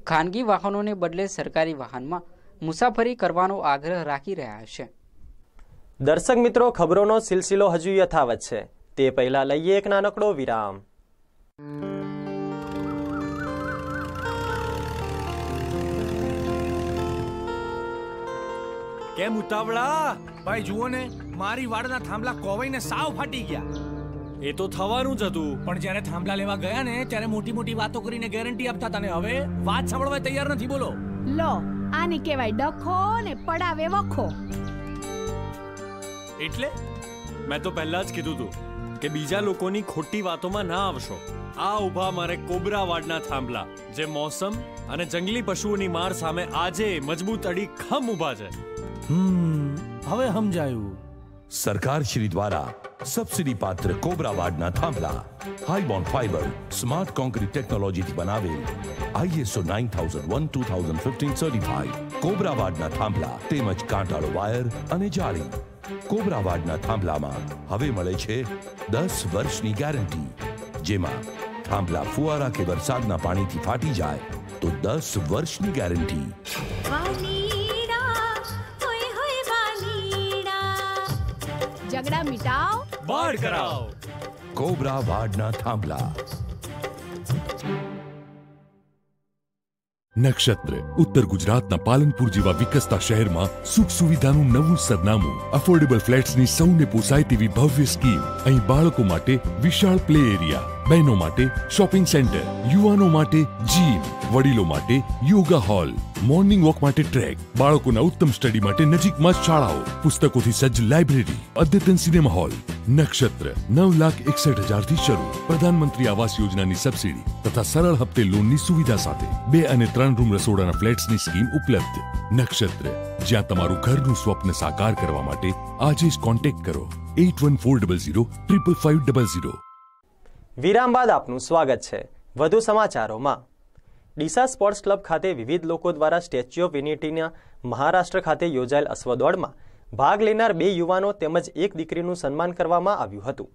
ખાનગી વાહનોને બદલે સરકારી વાહનમાં મુસાફરી કરવાનો આગ્રહ રાખી રહ્યા છે. દર્શક મિત્રો ખબરોનો સિલસિલો હજુ યથાવત છે. તે પહેલા લઈએ એક નાનકડો વિરામ. કેમ ઉતાવળા? ભાઈ જુઓ ને મારી વાડના થાંભલા કોવાઈને સાવ ફાટી ગયા. એ તો થવાનું જ હતું. પણ જ્યારે થાંભલા લેવા ગયા ને ત્યારે મોટી મોટી વાતો કરીને ગેરંટી આપતા હતા ને. હવે વાત સાંભળવા તૈયાર નથી બોલો. લો આને કહેવાય ડખો ને પડાવે વખો. એટલે? મેં તો પહેલા જ કીધું તું કે બીજા લોકોની ખોટી વાતોમાં ના આવશો. આ ઊભા મારે કોબરા વાડના થાંભલા જે મોસમ અને જંગલી પશુઓની માર સામે આજે મજબૂત અડી ખમ ઊભા છે. હમ હવે સમજાયું. સરકાર શ્રી દ્વારા સબસિડી પાત્ર કોબરાવાડના થાંભલા હાઈબોન્ડ ફાઈબર સ્માર્ટ કોન્ક્રીટ ટેકનોલોજીથી બનાવેલ ISO nine thousand one two thousand fifteen certified કોબરાવાડના થાંભલા તેમજ કાંટાળો વાયર અને જાળી. કોબરાવાડના થાંભલામાં હવે મળે છે દસ વર્ષની ગેરંટી જેમાં થાંભલા ફુવારા કે વરસાદના પાણીથી ફાટી જાય તો દસ વર્ષની ગેરંટી ઝઘડા મિટાવ બાળ કરાવ કોબરા વાડના થાંભલા નક્ષત્ર ઉત્તર ગુજરાતના પાલનપુર જેવા વિકસતા શહેરમાં સુખ સુવિધાનું નવું સરનામું અફોર્ડેબલ ફ્લેટ્સની સૌને પોસાય તેવી ભવ્ય સ્કીમ અહીં બાળકો માટે વિશાળ પ્લે એરિયા બહેનો માટે શોપિંગ સેન્ટર, યુવાનો માટે જીમ વડીલો માટે યોગા હોલ મોર્નિંગ વોક માટે ટ્રેક બાળકોના ઉત્તમ સ્ટડી માટે નજીકમાં શાળાઓ, પુસ્તકોથી સજ્જ લાઇબ્રેરી અદ્યતન સિનેમા હોલ નક્ષત્ર, નવ લાખ એકસઠ હજારથી શરૂ, પ્રધાનમંત્રી આવાસ યોજનાની સબસિડી તથા સરળ હપ્તે લોનની સુવિધા સાથે બે અને ત્રણ રૂમ રસોડાના ફ્લેટ્સની સ્કીમ ઉપલબ્ધ. નક્ષત્ર, જ્યાં તમારું ઘરનું સ્વપ્ન સાકાર કરવા માટે આજે જ કોન્ટેક્ટ કરો. At one four double zero triple five double zero વિરામ બાદ આપનું સ્વાગત છે. વધુ સમાચારોમાં. ડીસા સ્પોર્ટ્સ ક્લબ ખાતે વિવિધ લોકો દ્વારા સ્ટેચ્યુ ઓફ યુનિટીના મહારાષ્ટ્ર ખાતે યોજાયેલ અશ્વદોડમાં ભાગ લેનાર બે યુવાનો તેમજ એક દીકરીનું સન્માન કરવામાં આવ્યું હતું.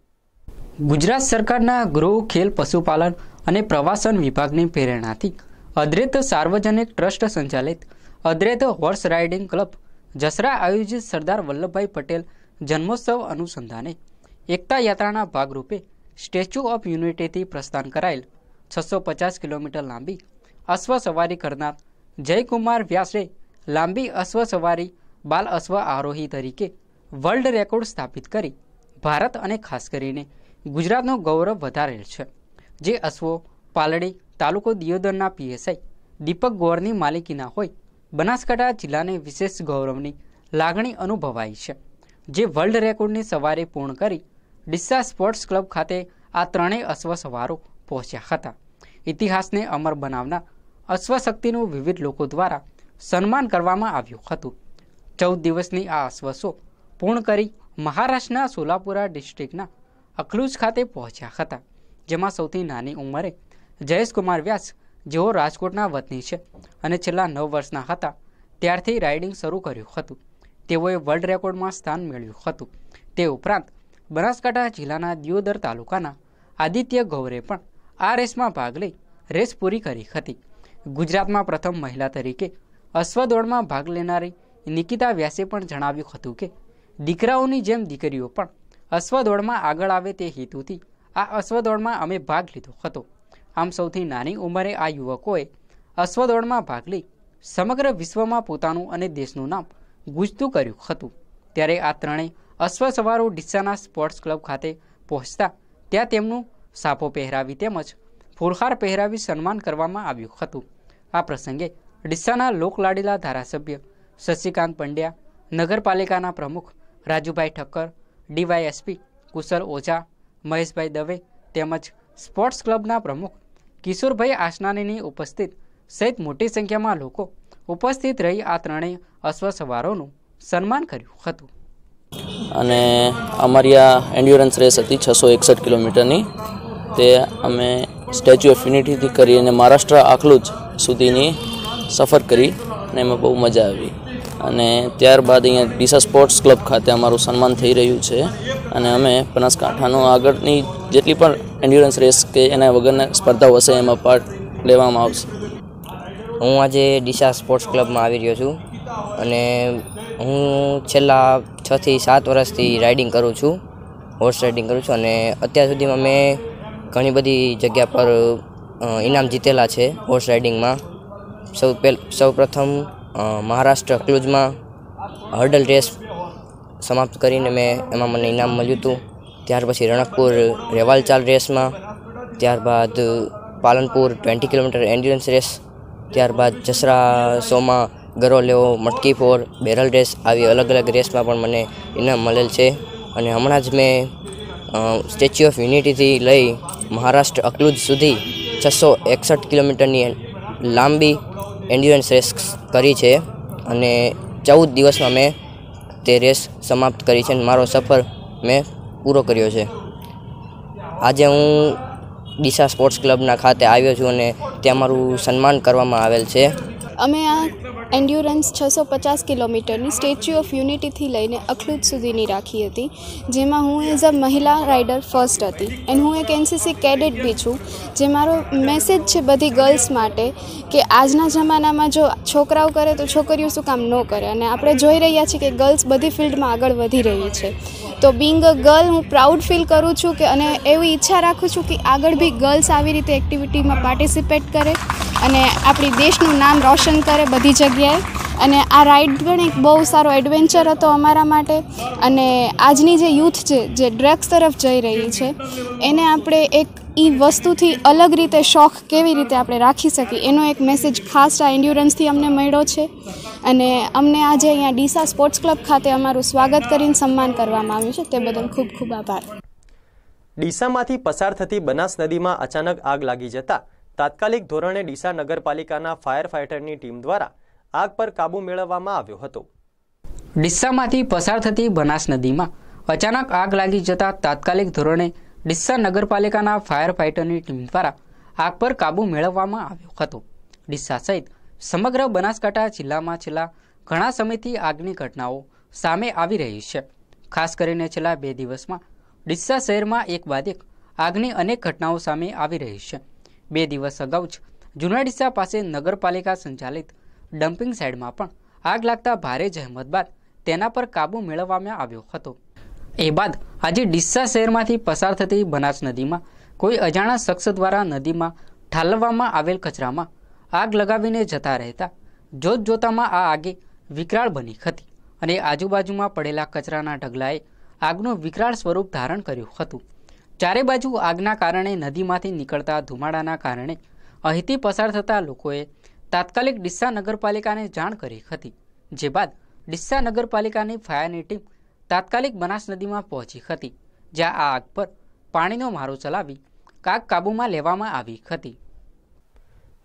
ગુજરાત સરકારના ગૃહ, ખેલ, પશુપાલન અને પ્રવાસન વિભાગની પ્રેરણાથી અદ્રૈત સાર્વજનિક ટ્રસ્ટ સંચાલિત Adrait horse riding club Jasra આયોજિત સરદાર વલ્લભભાઈ પટેલ જન્મોત્સવ અનુસંધાને એકતા યાત્રાના ભાગરૂપે સ્ટેચ્યુ ઓફ યુનિટીથી પ્રસ્થાન કરાયેલ છસો પચાસ કિલોમીટર લાંબી અશ્વ સવારી કરનાર જયકુમાર વ્યાસે લાંબી અશ્વ સવારી બાલ અશ્વ આરોહી તરીકે વર્લ્ડ રેકોર્ડ સ્થાપિત કરી ભારત અને ખાસ કરીને ગુજરાતનું ગૌરવ વધારેલ છે. જે અશ્વો પાલડી તાલુકો દિયોદરના પીએસઆઈ દીપક ગોરની માલિકીના હોય, બનાસકાંઠા જિલ્લાને વિશેષ ગૌરવની લાગણી અનુભવાઈ છે. જે વર્લ્ડ રેકોર્ડની સવારી પૂર્ણ કરી ડિસ્સા સ્પોર્ટ્સ ક્લબ ખાતે આ ત્રણેય અશ્વ સવારો પહોંચ્યા હતા. ઇતિહાસને અમર બનાવનાર અશ્વશક્તિનું વિવિધ લોકો દ્વારા સન્માન કરવામાં આવ્યું હતું. ચૌદ દિવસની આ અશ્વશો પૂર્ણ કરી મહારાષ્ટ્રના સોલાપુરા ડિસ્ટ્રિક્ટના અખલુજ ખાતે પહોંચ્યા હતા, જેમાં સૌથી નાની ઉંમરે જયેશકુમાર વ્યાસ, જેઓ રાજકોટના વતની છે અને છેલ્લા નવ વર્ષના હતા, ત્યારથી રાઇડિંગ શરૂ કર્યું હતું. તેઓએ વર્લ્ડ રેકોર્ડમાં સ્થાન મેળવ્યું હતું. તે ઉપરાંત બનાસકાંઠા જિલ્લાના દિયોદર તાલુકાના આદિત્ય ગૌરે પણ આ રેસમાં ભાગ લઈ રેસ પૂરી કરી હતી. ગુજરાતમાં પ્રથમ મહિલા તરીકે અશ્વદોડમાં ભાગ લેનારી નિકિતા વ્યાસે પણ જણાવ્યું હતું કે, દીકરાઓની જેમ દીકરીઓ પણ અશ્વદોડમાં આગળ આવે તે હેતુથી આ અશ્વદોડમાં અમે ભાગ લીધો હતો. આમ સૌથી નાની ઉંમરે આ યુવકોએ અશ્વદોડમાં ભાગ લઈ સમગ્ર વિશ્વમાં પોતાનું અને દેશનું નામ ગુજતું કર્યું હતું. ત્યારે આ ત્રણેય અશ્વ સવારો ડિસ્સાના સ્પોર્ટ્સ ક્લબ ખાતે પહોંચતા ત્યાં તેમનું સાપો પહેરાવી તેમજ ફૂલહાર પહેરાવી સન્માન કરવામાં આવ્યું હતું. આ પ્રસંગે ડિસ્સાના લોકલાડીલા ધારાસભ્ય શશિકાંત પંડ્યા, નગરપાલિકાના પ્રમુખ રાજુભાઈ ઠક્કર, ડીવાયએસપી કુશલ ઓઝા, મહેશભાઈ દવે તેમજ સ્પોર્ટ્સ ક્લબના પ્રમુખ કિશોરભાઈ આસનાનીની ઉપસ્થિત સહિત મોટી સંખ્યામાં લોકો ઉપસ્થિત રહી આ ત્રણેય અશ્વ સવારોનું સન્માન કર્યું હતું. અને અમારી આ એન્ડ્યોરન્સ રેસ હતી છસો એકસઠ કિલોમીટરની. તે અમે સ્ટેચ્યુ ઓફ યુનિટીથી કરી અને મહારાષ્ટ્ર આખલું જ સુધીની સફર કરી અને એમાં બહુ મજા આવી. અને ત્યારબાદ અહીંયા ડીસા સ્પોર્ટ્સ ક્લબ ખાતે અમારું સન્માન થઈ રહ્યું છે. અને અમે બનાસકાંઠાનો આગળની જેટલી પણ એન્ડ્યુરન્સ રેસ કે એના વગરના સ્પર્ધાઓ હશે, એમાં પાર્ટ લેવામાં આવશે. હું આજે ડીસા સ્પોર્ટ્સ ક્લબમાં આવી રહ્યો છું. અને હું છેલ્લા છથી સાત વર્ષથી રાઇડિંગ કરું છું હોર્સ રાઇડિંગ કરું છું અને અત્યાર સુધીમાં મેં ઘણી બધી જગ્યા પર ઇનામ જીતેલા છે હોર્સ રાઇડિંગમાં સૌ પહેલ સૌ પ્રથમ મહારાષ્ટ્ર ક્લુઝમાં હર્ડલ રેસ સમાપ્ત કરીને મેં એમાં મને ઇનામ મળ્યું હતું. ત્યાર પછી રણકપુર રેવાલચાલ રેસમાં ત્યારબાદ Palanpur twenty kilometre endurance race ત્યારબાદ જસરા શોમાં ગરો લેવો, મટકી ફોર, બેરલ રેસ આવી અલગ અલગ રેસમાં પણ મને ઇનામ મળેલ છે. અને હમણાં જ મેં સ્ટેચ્યુ ઓફ યુનિટીથી લઈ મહારાષ્ટ્ર અકલુજ સુધી છસો એકસઠ કિલોમીટરની લાંબી એન્ડ્યુરન્સ રેસ કરી છે. અને ચૌદ દિવસમાં મેં તે રેસ સમાપ્ત કરી છે અને મારો સફર મેં પૂરો કર્યો છે. આજે હું ડીસા સ્પોર્ટ્સ ક્લબના ખાતે આવ્યો છું અને ત્યાં મારું સન્માન કરવામાં આવેલ છે. અમે આ એન્ડ્યુરન્સ છસો પચાસ કિલોમીટરની સ્ટેચ્યુ ઓફ યુનિટીથી લઈને અખલુજ સુધીની રાખી હતી, જેમાં હું એઝ અ મહિલા રાઇડર ફર્સ્ટ હતી. એન્ડ હું એક એનસીસી કેડેટ બી છું, જે મારો મેસેજ છે બધી ગર્લ્સ માટે કે આજના જમાનામાં જો છોકરાઓ કરે તો છોકરીઓ શું કામ ન કરે? અને આપણે જોઈ રહ્યા છીએ કે ગર્લ્સ બધી ફિલ્ડમાં આગળ વધી રહી છે. તો બિંગ અ ગર્લ હું પ્રાઉડ ફીલ કરું છું કે અને એવી ઈચ્છા રાખું છું કે આગળ બી ગર્લ્સ આવી રીતે એક્ટિવિટીમાં પાર્ટિસિપેટ કરે અને આપણી દેશનું નામ રોશન કરે બધી જગ્યાએ. અને આ રાઇડ પણ એક બહુ સારો એડવેન્ચર હતો અમારા માટે. અને આજની જે યુથ છે, જે ડ્રગ્સ તરફ જઈ રહી છે, એને આપણે એક એ વસ્તુથી અલગ રીતે શોખ કેવી રીતે આપણે રાખી શકીએ, એનો એક મેસેજ ખાસ આ એન્ડ્યુરન્સથી અમને મળ્યો છે. અને અમને આજે અહીંયા ડીસા સ્પોર્ટ્સ ક્લબ ખાતે અમારું સ્વાગત કરીને સન્માન કરવામાં આવ્યું છે. તે બદલ ખૂબ ખૂબ આભાર. ડીસામાંથી પસાર થતી બનાસ નદીમાં અચાનક આગ લાગી જતા તાત્કાલિક ધોરણે ડીસા નગરપાલિકાના ફાયર ફાઇટરની ટીમ દ્વારા આગ પર કાબુ મેળવવામાં આવ્યો હતો. ડિસ્સામાંથી પસાર થતી બનાસ નદીમાં અચાનક આગ લાગી જતા તાત્કાલિક ધોરણે ડીસા નગરપાલિકાના ફાયર ફાઇટરની ટીમ દ્વારા આગ પર કાબુ મેળવવામાં આવ્યો હતો. ડીસા સહિત સમગ્ર બનાસકાંઠા જિલ્લામાં છેલ્લા ઘણા સમયથી આગની ઘટનાઓ સામે આવી રહી છે. ખાસ કરીને છેલ્લા બે દિવસમાં ડિસ્સા શહેરમાં એક બાદ એક આગની અનેક ઘટનાઓ સામે આવી રહી છે. બે દિવસ અગાઉ જ જૂના ડિસ્સા પાસે નગરપાલિકા સંચાલિત ડમ્પિંગ સાઇડમાં પણ આગ લાગતા ભારે જહેમત બાદ તેના પર કાબુ મેળવવામાં આવ્યો હતો. એ બાદ આજે ડિસ્સા શહેરમાંથી પસાર થતી બનાસ નદીમાં કોઈ અજાણા શખ્સ દ્વારા નદીમાં ઠાલવવામાં આવેલ કચરામાં આગ લગાવીને જતા રહેતા જોત જોતામાં આ આગે વિકરાળ બની હતી અને આજુબાજુમાં પડેલા કચરાના ઢગલાએ આગનું વિકરાળ સ્વરૂપ ધારણ કર્યું હતું. ચારે બાજુ આગના કારણે નદીમાંથી નીકળતા ધુમાડાના કારણે અહીંથી પસાર થતા લોકોએ તાત્કાલિક ડિસ્સા નગરપાલિકાને જાણ કરી હતી, જે બાદ ડિસ્સા નગરપાલિકાની ફાયરની ટીમ તાત્કાલિક બનાસ નદીમાં પહોંચી હતી, જ્યાં આ આગ પર પાણીનો મારો ચલાવી કાગ કાબૂમાં લેવામાં આવી હતી.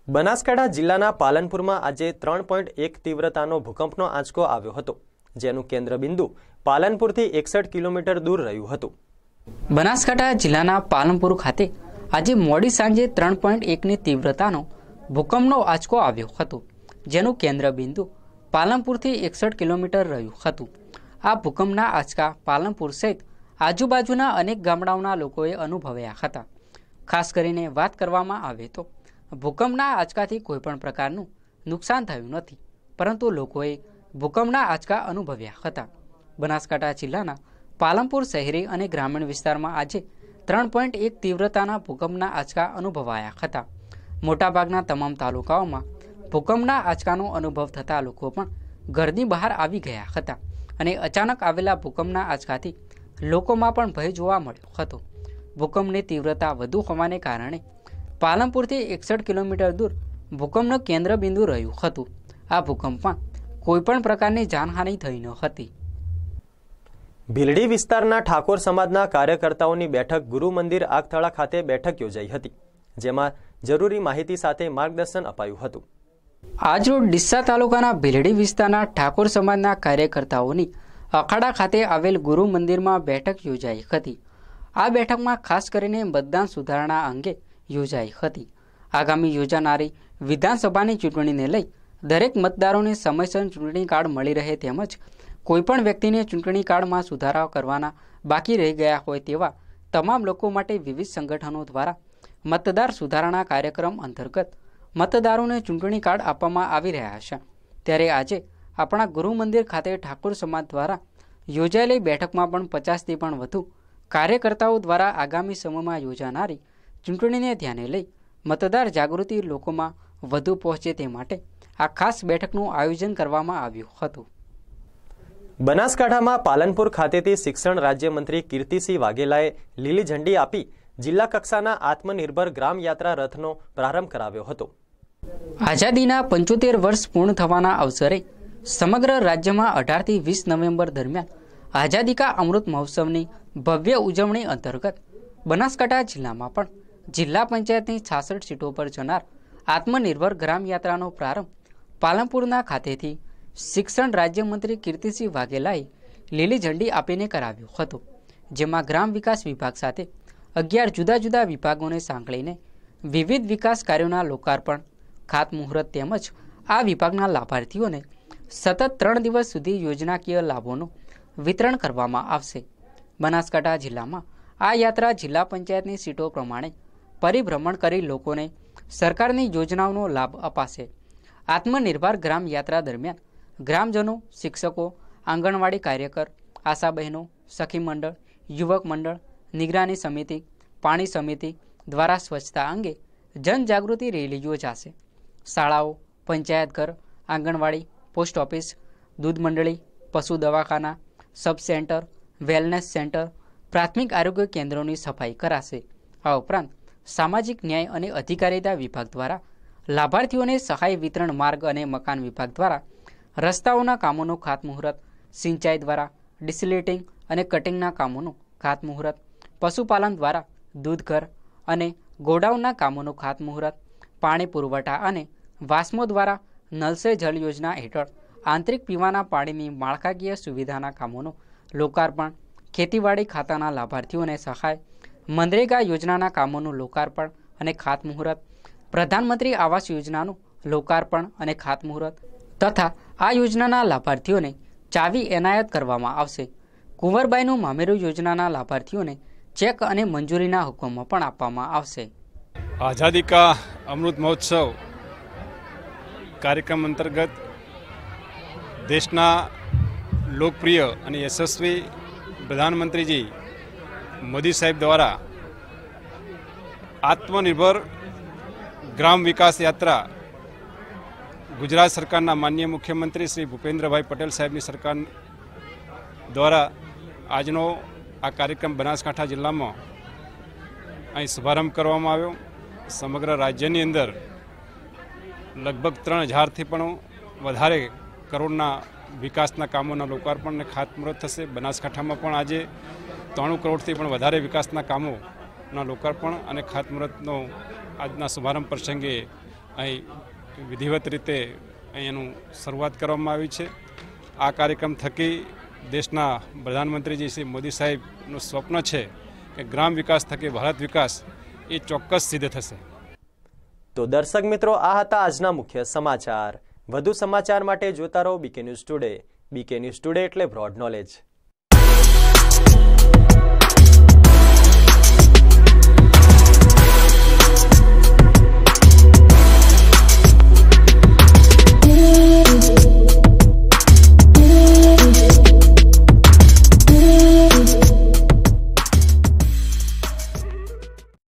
બનાસકાંઠા જિલ્લાના પાલનપુરમાં આજે ત્રણ પોઈન્ટ એક તીવ્રતાનો ભૂકંપનો આંચકો આવ્યો હતો. જેનું કેન્દ્રબિંદુ પાલનપુરથી એકસઠ કિલોમીટર દૂર રહ્યું હતું. બનાસકાંઠા જિલ્લાના પાલનપુર ખાતે આજે મોડી સાંજે ત્રણ પોઈન્ટ એકની તીવ્રતાનો ભૂકંપનો આંચકો આવ્યો હતો, જેનું કેન્દ્રબિંદુ પાલનપુરથી એકસઠ કિલોમીટર રહ્યું હતું. આ ભૂકંપના આંચકા પાલનપુર સહિત આજુબાજુના અનેક ગામડાઓના લોકોએ અનુભવ્યા હતા. ખાસ કરીને વાત કરવામાં આવે તો ભૂકંપના આંચકાથી કોઈપણ પ્રકારનું નુકસાન થયું નથી, પરંતુ લોકોએ ભૂકંપના આંચકા અનુભવ્યા હતા. બનાસકાંઠા જિલ્લાના પાલનપુર શહેરી અને ગ્રામીણ વિસ્તારમાં આજે ત્રણ પોઈન્ટ એક તીવ્રતાના ભૂકંપના આંચકા અનુભવાયા હતા. મોટાભાગના તમામ તાલુકાઓમાં ભૂકંપના આંચકાનો અનુભવ થતા લોકો પણ ઘરની બહાર આવી ગયા હતા અને અચાનક આવેલા ભૂકંપના આંચકાથી લોકોમાં પણ ભય જોવા મળ્યો હતો. ભૂકંપની તીવ્રતા વધુ હોવાને કારણે પાલનપુરથી એકસઠ કિલોમીટર દૂર ભૂકંપનું કેન્દ્રબિંદુ રહ્યું હતું. આ ભૂકંપમાં કોઈપણ પ્રકારની જાનહાનિ થઈ ન હતી. ભીલડી વિસ્તારના ઠાકોર સમાજના કાર્યકર્તાઓની બેઠક ગુરુ મંદિર આગથળા ખાતે બેઠક યોજાઈ હતી જેમાં જરૂરી માહિતી સાથે માર્ગદર્શન અપાયું હતું. આજરોજ ડીસા તાલુકાના ભીલડી વિસ્તારના ઠાકોર સમાજના કાર્યકર્તાઓની અખાડા ખાતે આવેલ ગુરુ મંદિરમાં બેઠક યોજાઈ હતી. આ બેઠકમાં ખાસ કરીને મતદાન સુધારણા અંગે યોજાઈ હતી. આગામી યોજાનારી વિધાનસભાની ચૂંટણીને લઈ દરેક મતદારોને સમયસર ચૂંટણી કાર્ડ મળી રહે તેમજ કોઈપણ વ્યક્તિને ચૂંટણી કાર્ડમાં સુધારા કરવાના બાકી રહી ગયા હોય તેવા તમામ લોકો માટે વિવિધ સંગઠનો દ્વારા મતદાર સુધારણા કાર્યક્રમ અંતર્ગત મતદારોને ચૂંટણી કાર્ડ આપવામાં આવી રહ્યા છે. ત્યારે આજે આપણા ગુરુ મંદિર ખાતે ઠાકોર સમાજ દ્વારા યોજાયેલી બેઠકમાં પણ પચાસથી પણ વધુ કાર્યકર્તાઓ દ્વારા આગામી સમયમાં યોજાનારી ચૂંટણીને ધ્યાને લઈ મતદાર જાગૃતિ લોકોમાં વધુ પહોંચે તે માટે આ ખાસ બેઠકનું આયોજન કરવામાં આવ્યું હતું. બનાસકાંઠામાં પાલનપુર ખાતેથી શિક્ષણ રાજ્યમંત્રી કીર્તિસિંહ વાઘેલાએ લીલી ઝંડી આપી જિલ્લા કક્ષાના આત્મનિર્ભર ગ્રામ યાત્રા રથનો પ્રારંભ કરાવ્યો હતો. આઝાદીના પંચોતેર વર્ષ પૂર્ણ થવાના અવસરે સમગ્ર રાજ્યમાં અઢારથી વીસ નવેમ્બર દરમિયાન આઝાદી કા અમૃત મહોત્સવની ભવ્ય ઉજવણી અંતર્ગત બનાસકાંઠા જિલ્લામાં પણ જિલ્લા પંચાયતની છાસઠ સીટો પર જનાર આત્મનિર્ભર ગ્રામ યાત્રાનો પ્રારંભ પાલનપુરના ખાતેથી શિક્ષણ રાજ્યમંત્રી કીર્તિસિંહ વાઘેલાએ લીલી ઝંડી આપીને કરાવ્યો હતો, જેમાં ગ્રામ વિકાસ વિભાગ સાથે અગિયાર જુદા જુદા વિભાગોને સાંકળીને વિવિધ વિકાસ કાર્યોના લોકાર્પણ, ખાતમુહૂર્ત તેમજ આ વિભાગના લાભાર્થીઓને સતત ત્રણ દિવસ સુધી યોજનાકીય લાભોનું વિતરણ કરવામાં આવશે. બનાસકાંઠા જિલ્લામાં આ યાત્રા જિલ્લા પંચાયતની સીટો પ્રમાણે પરિભ્રમણ કરી લોકોને સરકારની યોજનાઓનો લાભ અપાશે. આત્મનિર્ભર ગ્રામ યાત્રા દરમિયાન ગ્રામજનો, શિક્ષકો, આંગણવાડી કાર્યકર આશા બહેનો સખી મંડળ, યુવક મંડળ, નિગરાની સમિતિ, પાણી સમિતિ દ્વારા સ્વચ્છતા અંગે જનજાગૃતિ રેલી યોજાશે. શાળાઓ પંચાયતઘર આંગણવાડી, પોસ્ટ ઓફિસ, દૂધ મંડળી, પશુ દવાખાના, સબ સેન્ટર, વેલનેસ સેન્ટર, પ્રાથમિક આરોગ્ય કેન્દ્રોની સફાઈ કરાશે. આ ઉપરાંત સામાજિક ન્યાય અને અધિકારીતા વિભાગ દ્વારા લાભાર્થીઓને સહાય, વિતરણ માર્ગ અને મકાન વિભાગ દ્વારા રસ્તાઓના કામોનું ખાતમુહૂર્ત, સિંચાઈ દ્વારા ડિસલેટિંગ અને કટિંગના કામોનું ખાતમુહૂર્ત, પશુપાલન દ્વારા દૂધઘર અને ગોડાઉનના કામોનું ખાતમુહૂર્ત, પાણી પુરવઠા અને વાસ્મો દ્વારા નલસે જલ યોજના હેઠળ આંતરિક પીવાના પાણીની માળખાકીય સુવિધાના કામોનું લોકાર્પણ, ખેતીવાડી ખાતાના લાભાર્થીઓને સહાય, મનરેગા યોજનાના કામોનું લોકાર્પણ અને ખાતમુહૂર્ત પ્રધાનમંત્રી આવાસ યોજનાનું લોકાર્પણ અને ખાતમુહૂર્ત તથા આ યોજનાના લાભાર્થીઓને ચાવી એનાયત કરવામાં આવશે. કુંવરબાઈનું મામેરું યોજનાના લાભાર્થીઓને ચેક અને મંજૂરીના હુકમો પણ આપવામાં આવશે. આઝાદી કા અમૃત મહોત્સવ કાર્યક્રમ અંતર્ગત દેશના લોકપ્રિય અને યશસ્વી પ્રધાનમંત્રીજી મોદી સાહેબ દ્વારા આત્મનિર્ભર ગ્રામ વિકાસ યાત્રા ગુજરાત સરકારના માન્ય મુખ્યમંત્રી શ્રી ભૂપેન્દ્રભાઈ પટેલ સાહેબની સરકાર દ્વારા આજનો આ કાર્યક્રમ બનાસકાંઠા જિલ્લામાં અહીં શુભારંભ કરવામાં આવ્યો. સમગ્ર રાજ્યની અંદર લગભગ ત્રણ હજારથી પણ વધારે કરોડના વિકાસના કામોના લોકાર્પણ અને ખાતમુહૂર્ત થશે. બનાસકાંઠામાં પણ આજે ત્રણું કરોડથી પણ વધારે વિકાસના કામોના લોકાર્પણ અને ખાતમુહૂર્તનો આજના શુભારંભ પ્રસંગે અહીં વિધિવત રીતે અહીં એનું શરૂઆત કરવામાં આવી છે. આ કાર્યક્રમ થકી દેશના પ્રધાનમંત્રીજી શ્રી મોદી સાહેબનું સ્વપ્ન છે કે ગ્રામ વિકાસ થકી ભારત વિકાસ એ ચોક્કસ સિદ્ધ થશે. તો દર્શક મિત્રો, આ હતા આજના મુખ્ય સમાચાર. વધુ સમાચાર માટે જોતા રહો BK news today BK news today એટલે બ્રોડ નોલેજ